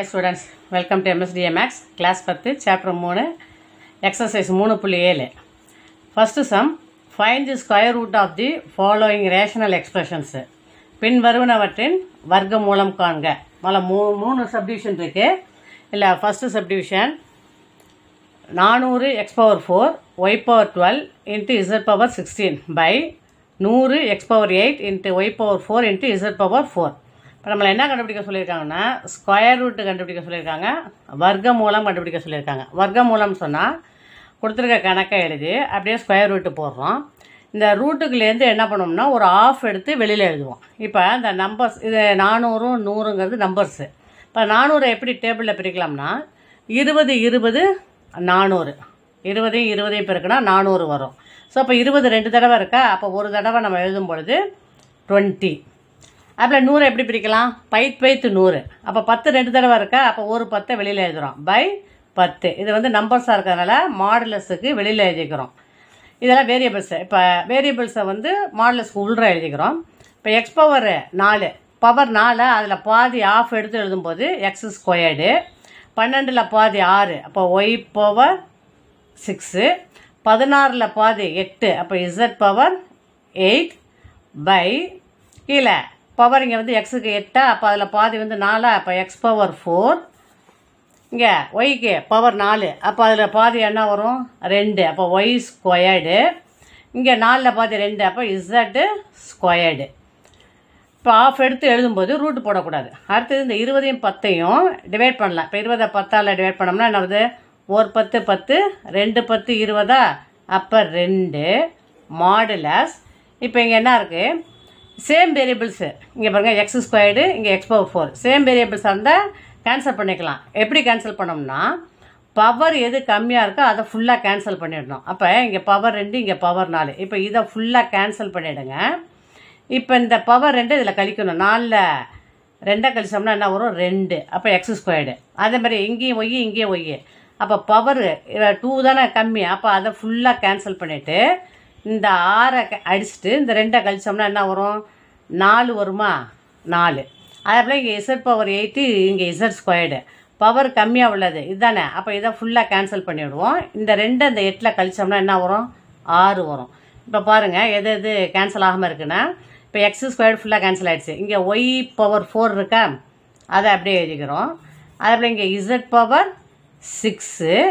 Hi students welcome to எம்எஸ்டிஎம்எக்ஸ் class பத்து chapter மூணு. எக்ஸசைஸ் மூணு புள்ளி ஏழு. First sum find the square root of the following rational expressions பின் வருவனவற்றின் வர்க்க மூலம் காண்க. முதல்ல மூ மூணு சப்டிவிஷன் இருக்குது இல்லை ஃபஸ்ட்டு சப்டிவிஷன் நானூறு X power four Y power twelve into Z power sixteen by நூறு X power eight into Y power four into Z power four இப்போ நம்மளை என்ன கண்டுபிடிக்க சொல்லியிருக்காங்கன்னா ஸ்கொயர் ரூட்டு கண்டுபிடிக்க சொல்லியிருக்காங்க வர்க்க மூலம் கண்டுபிடிக்க சொல்லியிருக்காங்க. வர்க்க மூலம் சொன்னால் கொடுத்துருக்க கணக்கை எழுதி அப்படியே ஸ்கொயர் ரூட்டு போடுறோம். இந்த ரூட்டுக்குலேருந்து என்ன பண்ணோம்னா ஒரு ஆஃப் எடுத்து வெளியில் எழுதுவோம். இப்போ இந்த நம்பர்ஸ் இது நானூறும் நூறுங்கிறது நம்பர்ஸு இப்போ நானூறை எப்படி டேபிளில் பிரிக்கலாம்னா இருபது இருபது நானூறு. இருபதையும் இருபதையும் பெருக்குனா நானூறு வரும். ஸோ அப்போ இருபது ரெண்டு தடவை இருக்கா? அப்போ ஒரு தடவை நம்ம எழுதும் பொழுது டுவெண்ட்டி அப்புறம் நூறு எப்படி பிரிக்கலாம்? பைத் பைத்து நூறு. அப்போ பத்து ரெண்டு தடவை இருக்கா? அப்போ ஒரு பத்தை வெளியில் எழுதுகிறோம் பை பத்து. இது வந்து நம்பர்ஸாக இருக்கிறதுனால மாடுலஸுக்கு வெளியில் எழுதிக்கிறோம். இதெல்லாம் வேரியபிள்ஸு இப்போ வேரியபிள்ஸை வந்து மாடுலஸ்க்கு உள்ற எழுதிக்கிறோம். இப்போ எக்ஸ் பவர் நாலு. பவர் நாலு அதில் பாதி ஆஃப் எடுத்து எழுதும்போது எக்ஸ் ஸ்கொயர்டு பன்னெண்டில் பாதி ஆறு. அப்போ ஒய் பவர் சிக்ஸு பதினாறில் பாதி எட்டு. அப்போ இசட் பவர் எயிட் பை கீழே. பவர் இங்கே வந்து எக்ஸுக்கு எட்டா அப்போ அதில் பாதி வந்து நாலா அப்போ எக்ஸ் பவர் ஃபோர் இங்கே ஒய்க்கு பவர் நாலு அப்போ அதில் பாதி என்ன வரும்? ரெண்டு. அப்போ ஒய் ஸ்கொயர்டு இங்கே நாலில் பாதி ரெண்டு அப்போ இசட்டு ஸ்கொயர்டு இப்போ ஆஃப் எடுத்து எழுதும்போது ரூட்டு போடக்கூடாது. அடுத்தது இந்த இருபதையும் பத்தையும் டிவைட் பண்ணலாம். இப்போ இருபதை பத்தால் டிவைட் பண்ணோம்னா என்ன ஒரு பத்து பத்து ரெண்டு பத்து இருபதா? அப்போ ரெண்டு. மாடுலஸ் இப்போ இங்கே என்ன இருக்குது சேம் வேரியபிள்ஸு இங்கே பாருங்கள் எக்ஸ் ஸ்கொயர்டு இங்கே எக்ஸ் பவர் ஃபோர் சேம் வேரியபிள்ஸாக இருந்தால் கேன்சல் பண்ணிக்கலாம். எப்படி கேன்சல் பண்ணோம்னா பவர் எது கம்மியாக இருக்கோ அதை ஃபுல்லாக கேன்சல் பண்ணிடணும். அப்போ இங்கே பவர் ரெண்டு இங்கே பவர் நாலு. இப்போ இதை ஃபுல்லாக கேன்சல் பண்ணிவிடுங்க இப்போ இந்த பவர் ரெண்டு இதில் கழிக்கணும். நாலில் ரெண்டாக கழிச்சோம்னா என்ன வரும்? ரெண்டு. அப்போ எக்ஸ் ஸ்கொயர்டு அதே மாதிரி இங்கேயும் ஒய் இங்கேயும் ஒய் அப்போ பவர் டூ தானே கம்மி. அப்போ அதை ஃபுல்லாக கேன்சல் பண்ணிவிட்டு இந்த ஆறை க- அடிச்சுட்டு இந்த ரெண்டை கழிச்சோம்னா என்ன வரும்? நாலு வருமா? நாலு. அதே போல் இங்கே இசட் பவர் எயிட்டு இங்கே இசட் ஸ்கொயர்டு பவர் கம்மியாக உள்ளது. இதுதானே. அப்போ இதை ஃபுல்லாக கேன்சல் பண்ணிவிடுவோம் இந்த ரெண்டு இந்த எட்டில் கழிச்சோம்னா என்ன வரும்? ஆறு வரும். இப்போ பாருங்கள் எது எது கேன்சல் ஆகாமல் இருக்குன்னா இப்போ எக்ஸ் ஸ்கொயர்டு ஃபுல்லாக கேன்சல் ஆகிடுச்சு இங்கே ஒய் பவர் ஃபோர் இருக்கா? அதை அப்படியே எழுதிக்கிறோம். அதே போல் இங்கே இசட் பவர் சிக்ஸு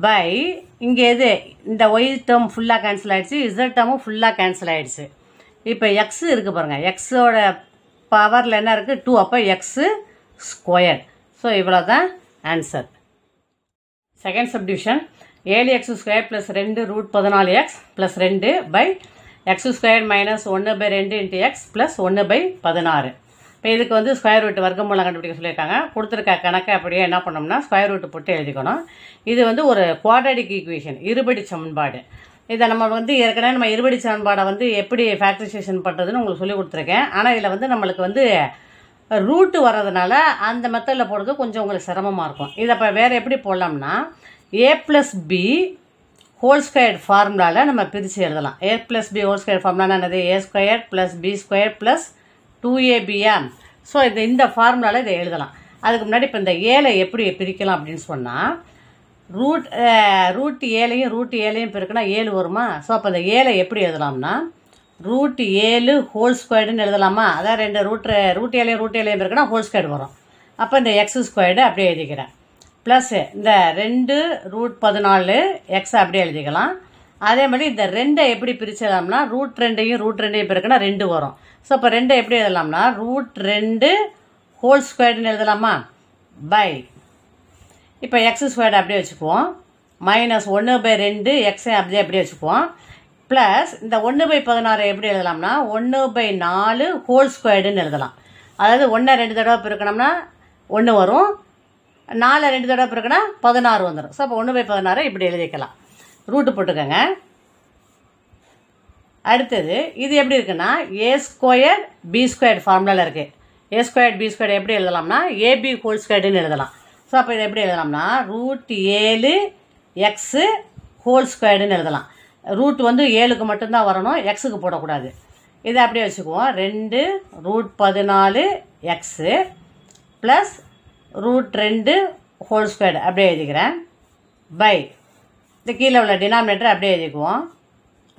பை இங்கே எது இந்த ஒய் டேர்ம் ஃபுல்லாக கேன்சல் ஆகிடுச்சு இசட் டேர்மும் ஃபுல்லாக கேன்சல் ஆகிடுச்சு இப்போ எக்ஸ் இருக்குது பாருங்கள் எக்ஸோட பவரில் என்ன இருக்குது டூ அப்போ எக்ஸு ஸ்கொயர் ஸோ இவ்வளோ தான் ஆன்சர் செகண்ட் சப்டிவிஷன் ஏழு எக்ஸ் ஸ்கொயர் ப்ளஸ் ரெண்டு ரூட் பதினாலு எக்ஸ் ப்ளஸ் ரெண்டு பை எக்ஸ் ஸ்கொயர் மைனஸ் ஒன்று பை ரெண்டு இன்ட்டு எக்ஸ் ப்ளஸ் ஒன்று பை பதினாறு. இப்போ இதுக்கு வந்து ஸ்கொயர் ரூட் வர்க்கமூலம் கண்டுபிடிக்க சொல்லியிருக்காங்க. கொடுத்துருக்க கணக்கை அப்படியே என்ன பண்ணோம்னா ஸ்கொயர் ரூட் போட்டு எழுதிக்கணும். இது வந்து ஒரு குவாட்ரடிக் ஈக்குவேஷன் இருபடி சமன்பாடு. இதை நம்ம வந்து ஏற்கனவே நம்ம இருபடி சமன்பாடை வந்து எப்படி ஃபேக்டரைசேஷன் பண்ணுறதுன்னு உங்களுக்கு சொல்லி கொடுத்துருக்கேன். ஆனால் இதில் வந்து நம்மளுக்கு வந்து ரூட்டு வர்றதுனால அந்த மெத்தடில் போடுறது கொஞ்சம் உங்களுக்கு சிரமமாக இருக்கும். இதை இப்போ வேறு எப்படி போடலாம்னா A plus B whole square ஃபார்முலாவில் நம்ம பிரித்து எழுதலாம். A plus B whole square ஃபார்முலான்னு என்னது? A square plus B square plus two ஏபியா so இது இந்த ஃபார்முலாவில் இதை எழுதலாம். அதுக்கு முன்னாடி இப்போ இந்த ஏழை எப்படி பிரிக்கலாம் அப்படின்னு சொன்னால் ரூட் ரூட் ஏழையும் ரூட் ஏழையும் பெருக்குனா ஏழு வருமா? ஸோ அப்போ இந்த ஏழை எப்படி எழுதலாம்னா ரூட் ஏழு ஹோல் ஸ்கொயர்டுன்னு எழுதலாமா? அதான் ரெண்டு ரூட் ரூட் ஏழையும் ரூட் ஏழையும் பெருக்குனா ஹோல் ஸ்கொயர் வரும். அப்போ இந்த எக்ஸ் ஸ்கொயர்டு அப்படியே எழுதிக்கிறேன். ப்ளஸ் இந்த ரெண்டு ரூட் பதினாலு எக்ஸ் அப்படியே எழுதிக்கலாம். அதே மாதிரி இந்த ரெண்டை எப்படி பிரிச்சிடலாம்னா ரூட் ரெண்டையும் ரூட் ரெண்டையும் பெருக்குனா ரெண்டு வரும். ஸோ இப்போ ரெண்டு எப்படி எழுதலாம்னா ரூட் ரெண்டு ஹோல் ஸ்கொயர்டுன்னு எழுதலாமா? பை இப்போ எக்ஸ் ஸ்கொயர்டு அப்படியே வச்சுக்குவோம். மைனஸ் ஒன்று பை ரெண்டு எக்ஸை அப்படியே அப்படியே வச்சுக்குவோம். ப்ளஸ் இந்த ஒன்று பை பதினாறு எப்படி எழுதலாம்னா ஒன்று பை நாலு ஹோல் ஸ்கொயர்டுன்னு எழுதலாம். அதாவது ஒன்றை ரெண்டு தடவை பிறக்கணும்னா ஒன்று வரும். நாலு ரெண்டு தடவை பெருக்கினா பதினாறு வந்துடும் ஸோ அப்போ ஒன்று பை பதினாறு இப்படி எழுதிக்கலாம். ரூட்டு போட்டுக்கோங்க. அடுத்தது இது எப்படி இருக்குன்னா ஏ ஸ்கொயர் பி ஸ்கொயர் ஃபார்முலாவில் இருக்குது ஏ ஸ்கொயர் பி ஸ்கொயர் எப்படி எழுதலாம்னா ஏபி ஹோல் ஸ்கொயர்டுன்னு எழுதலாம். ஸோ அப்போ இதை எப்படி எழுதலாம்னா ரூட் ஏழு எக்ஸு ஹோல் ஸ்கொயர்டுன்னு எழுதலாம். ரூட் வந்து ஏழுக்கு மட்டும்தான் வரணும் எக்ஸுக்கு போடக்கூடாது. இதை அப்படியே வச்சுக்குவோம். ரெண்டு ரூட் பதினாலு எக்ஸு ப்ளஸ் ரூட் ரெண்டு ஹோல் ஸ்கொயர்டு அப்படியே எழுதிக்கிறேன். பை இந்த கீழே உள்ள டினாமினேட்டர் அப்படியே எழுதிக்குவோம்.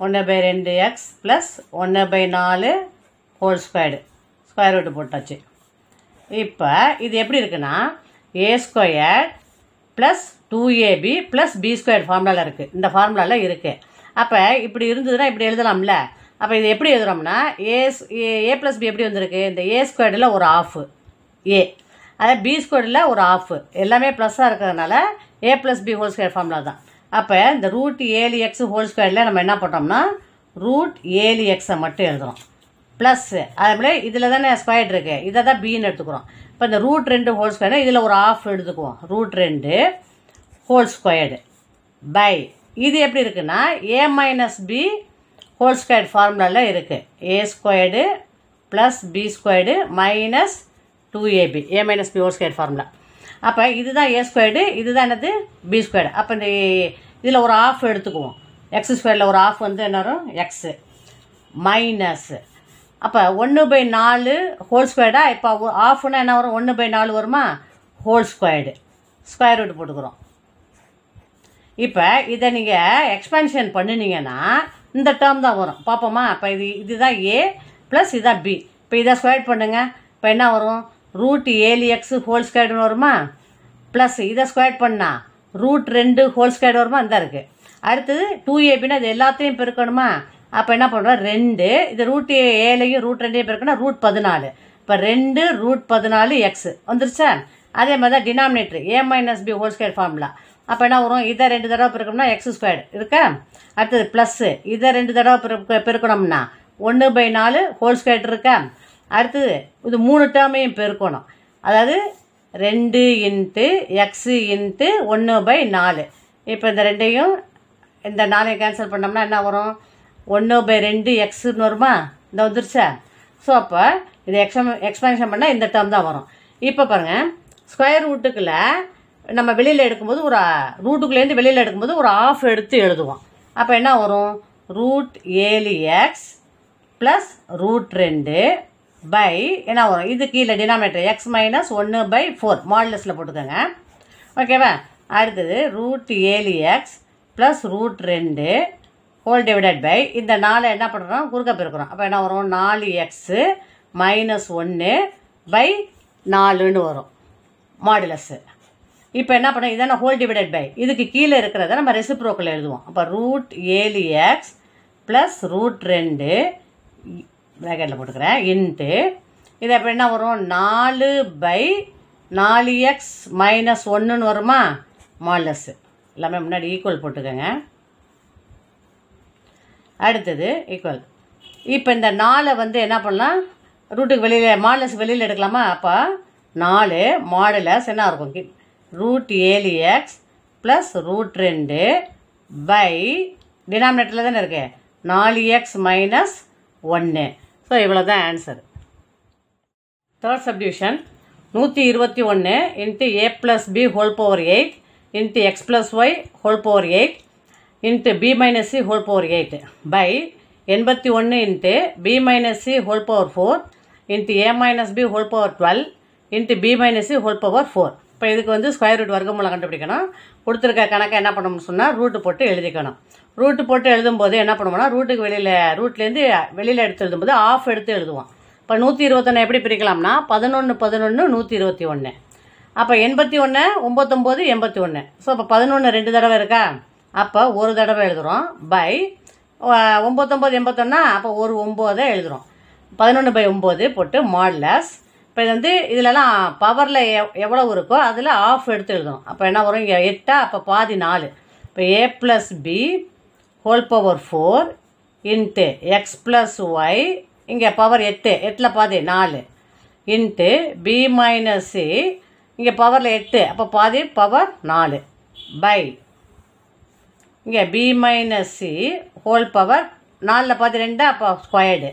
ஒன்று பை ரெண்டு எக்ஸ் ப்ளஸ் ஒன்று பை நாலு ஹோல் ஸ்கொயர்டு ஸ்கொயர் ரூட்டு போட்டாச்சு. இப்போ இது எப்படி இருக்குன்னா A square plus two A B plus B square ஃபார்முலாவில் இருக்குது இந்த ஃபார்முலாவில் இருக்குது அப்போ இப்படி இருந்ததுன்னா இப்படி எழுதலாம்ல. அப்போ இது எப்படி எழுதுறோம்னா ஏ ஏ ப்ளஸ் பி எப்படி வந்திருக்கு? இந்த ஏ ஸ்கொயர்டில் ஒரு ஆஃபு ஏ அதே பி ஸ்கொயர்டில் ஒரு ஆஃபு எல்லாமே ப்ளஸ்ஸாக இருக்கிறதுனால A plus B whole square formula தான். அப்போ இந்த ரூட் ஏழு எக்ஸ் ஹோல் ஸ்கொயரில் நம்ம என்ன போட்டோம்னா ரூட் ஏழு எக்ஸை மட்டும் எழுதுகிறோம் ப்ளஸ்ஸு அதே இதில் தானே ஸ்கொயர் இருக்குது இதை தான் பின்னு எடுத்துக்கிறோம். இப்போ இந்த ரூட் ரெண்டு ஹோல் ஸ்கொயர்னா இதில் ஒரு ஆஃப் எடுத்துக்குவோம். ரூட் ரெண்டு ஹோல் ஸ்கொயர்டு பை இது எப்படி இருக்குன்னா A minus B whole squared ஃபார்முலாவில் இருக்குது A squared plus B squared minus two A B A minus B whole square formula அப்போ இதுதான் ஏ ஸ்கொயர்டு இதுதான் என்னது? பி ஸ்கொயர்டு அப்போ இந்த இதில் ஒரு ஆஃப் எடுத்துக்குவோம். எக்ஸ் ஸ்கொயரில் ஒரு ஆஃப் வந்து என்ன வரும்? எக்ஸு மைனஸ் அப்போ ஒன்று பை நாலு ஹோல் ஸ்கொயர்டா இப்போ ஆஃப்னா என்ன வரும்? ஒன்று பை நாலு வருமா? ஹோல் ஸ்கொயர்டு ஸ்கொயர் ரூட் போட்டுக்கிறோம். இப்போ இதை நீங்கள் எக்ஸ்பென்ஷன் பண்ணினீங்கன்னா இந்த டேர்ம் தான் வரும். பார்ப்போமா இப்போ இது இதுதான் ஏ ப்ளஸ் இதுதான் பி இப்போ இதை ஸ்கொயர் பண்ணுங்கள் இப்போ என்ன வரும்? ரூட் ஏழு எக்ஸு ஹோல் ஸ்கொயர்டுன்னு வருமா? ப்ளஸ் இதை ஸ்கொயர் பண்ணா ரூட் ரெண்டு ஹோல் ஸ்கொயர்டு வருமா? இந்த இருக்குது அடுத்தது டூ ஏபின்னா இது எல்லாத்தையும் பெருக்கணுமா? அப்போ என்ன பண்ணுவோம் ரெண்டு. இது ரூட் ஏழையும் ரூட் ரெண்டையும் பெருக்கணும் ரூட் பதினாலு. இப்போ ரெண்டு ரூட் பதினாலு எக்ஸு வந்துருச்சா? அதே மாதிரி தான் denominator A minus B whole square formula அப்போ என்ன வரும்? இதை ரெண்டு தடவை பெருக்கணும்னா எக்ஸ் ஸ்கொயர் இருக்கா? அடுத்தது ப்ளஸ்ஸு இதை ரெண்டு தடவை பெருக்கணும்னா ஒன்று பை நாலு ஹோல் ஸ்கொயர் இருக்கா? அடுத்தது இது மூணு டேர்மையும் பெருக்கணும் அதாவது ரெண்டு இன்ட்டு எக்ஸு இன்ட்டு ஒன்று பை நாலு. இப்போ இந்த ரெண்டையும் இந்த நாளையும் கேன்சல் பண்ணோம்னா என்ன வரும்? ஒன்று பை ரெண்டு எக்ஸுன்னு வருமா? இந்த வந்துருச்சா? ஸோ அப்போ இது எக்ஸ்ப எக்ஸ்பென்ஷன் பண்ணால் இந்த டேர்ம் தான் வரும். இப்போ பாருங்கள் ஸ்கொயர் ரூட்டுக்குள்ளே நம்ம வெளியில் எடுக்கும்போது ஒரு ரூட்டுக்குள்ளேருந்து வெளியில் எடுக்கும்போது ஒரு ஆஃப் எடுத்து எழுதுவோம். அப்போ என்ன வரும்? ரூட் ஏழு எக்ஸ் ப்ளஸ் ரூட் ரெண்டு பை என்ன வரும்? இது கீழே டினாமினேட்டர் எக்ஸ் மைனஸ் ஒன்று பை ஃபோர் மாடலஸில் போட்டுக்கோங்க. ஓகேவா அடுத்தது ரூட் ஏழு எக்ஸ் ப்ளஸ் ரூட் ரெண்டு ஹோல் டிவைடட் பை இந்த நாலு என்ன பண்ணுறோம் குறுக்க பெருக்கிறோம். அப்போ என்ன வரும்? நாலு எக்ஸு மைனஸ் ஒன்று பை நாலுன்னு வரும். மாடுலஸ்ஸு இப்போ என்ன பண்ணோம்? இதான ஹோல் டிவைடட் பை இதுக்கு கீழே இருக்கிறத நம்ம ரெசிப்ரோக்கில் எழுதுவோம். அப்போ ரூட் ஏழு எக்ஸ் ப்ளஸ் ரூட் ரெண்டு ப்ராக்கெட்டில் போட்டுக்கிறேன். இன்ட்டு இது அப்போ என்ன வரும்? நாலு பை நாலு எக்ஸ் மைனஸ் ஒன்றுன்னு வருமா? மாலஸ்ஸு எல்லாமே முன்னாடி ஈக்குவல் போட்டுக்கோங்க. அடுத்தது ஈக்குவல் இப்போ இந்த நாலை வந்து என்ன பண்ணலாம்? ரூட்டுக்கு வெளியில் மாடலஸ் வெளியில் எடுக்கலாமா? அப்போ நாலு மாடலஸ் என்ன இருக்கும்? ரூட் ஏழு எக்ஸ் ப்ளஸ் ரூட் ரெண்டு பை டினாமினேட்டரில் தானே இருக்கு. நாலு எக்ஸ் மைனஸ் ஒன்று ஸோ இவ்வளோ தான் ஆன்சர் தேர்ட் சப்டிவிஷன் நூற்றி இருபத்தி ஒன்று into A plus B whole power eight into X plus Y whole power eight into B minus C whole power eight by எண்பத்தி ஒன்று into B minus C whole power four into A minus B whole power twelve into B minus C whole power four இப்போ இதுக்கு வந்து square root வர்க்கமூலம் கண்டுபிடிக்கணும். கொடுத்துருக்க கணக்கை என்ன பண்ணணும்னு சொன்னால் ரூட்டு போட்டு எழுதிக்கணும். ரூட்டு போட்டு எழுதும்போது என்ன பண்ணுவோம்னா ரூட்டுக்கு வெளியில் ரூட்லேருந்து வெளியில் எடுத்து எழுதும்போது ஆஃப் எடுத்து எழுதுவோம். இப்போ நூற்றி இருபத்தொன்று எப்படி பிரிக்கலாம்னா பதினொன்று பதினொன்று நூற்றி இருபத்தி ஒன்று அப்போ எண்பத்தி ஒன்று ஒம்பத்தொம்போது எண்பத்தி ஒன்று ஸோ அப்போ பதினொன்று ரெண்டு தடவை இருக்கா? அப்போ ஒரு தடவை எழுதுகிறோம் பை ஒம்பத்தொம்போது எண்பத்தொன்னா அப்போ ஒரு ஒம்போதை எழுதுகிறோம் பதினொன்று பை ஒம்பது போட்டு மாடலஸ் இப்போ இது வந்து இதிலலாம் பவரில் எவ் எவ்வளோ இருக்கோ அதில் ஆஃப் எடுத்து எழுதணும் அப்போ என்ன வரும்? இங்கே எட்டா அப்போ பாதி நாலு. இப்போ A plus B whole power four into X plus Y இங்கே பவர் எட்டு எட்டில் பாதி நாலு. இன்ட்டு பி மைனஸ் சி இங்கே பவரில் எட்டு அப்போ பாதி பவர் நாலு. பை இங்கே B minus C whole power நாலில் பாதி ரெண்டு அப்போ squared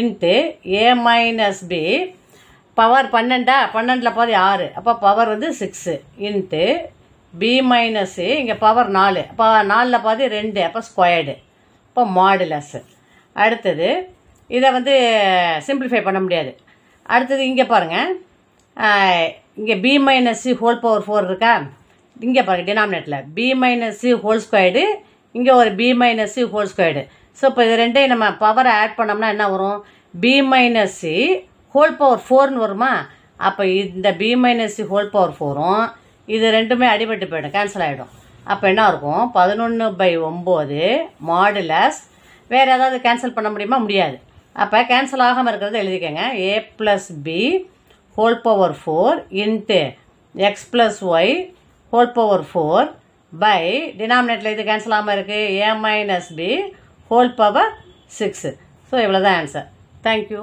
into A minus B power பன்னெண்டா பன்னெண்டில் பாதி ஆறு. அப்போ பவர் வந்து சிக்ஸு இன்ட்டு பி மைனஸு இங்கே பவர் நாலு. அப்போ நாலில் பாதி ரெண்டு அப்போ ஸ்கொயர்டு இப்போ மாடுலஸ்ஸு அடுத்தது இதை வந்து சிம்பிளிஃபை பண்ண முடியாது. அடுத்தது இங்கே பாருங்கள் இங்கே B minus C whole power four இருக்கா? இங்கே பாருங்கள் டினாமினேட்டில் B minus C whole squared இங்கே ஒரு B minus C whole squared so இப்போ இது ரெண்டையும் நம்ம பவரை ஆட் பண்ணோம்னா என்ன வரும்? B minus C whole power ஃபோர்னு வருமா? அப்போ இந்த B minus C whole power ஃபோரும் இது ரெண்டுமே அடிபட்டு போயிடும் கேன்சல் ஆகிடும் அப்போ என்ன இருக்கும்? பதினொன்று பை ஒம்பது மாடுலஸ் வேறு ஏதாவது கேன்சல் பண்ண முடியுமா? முடியாது. அப்போ கேன்சல் ஆகாமல் இருக்கிறத எழுதிக்கோங்க. A plus B whole power four into X plus Y whole power four by டினாமினேட்டில் இது கேன்சல் ஆகாமல் இருக்குது A minus B whole power six so இவ்வளோ தான் ஆன்சர் தேங்க்யூ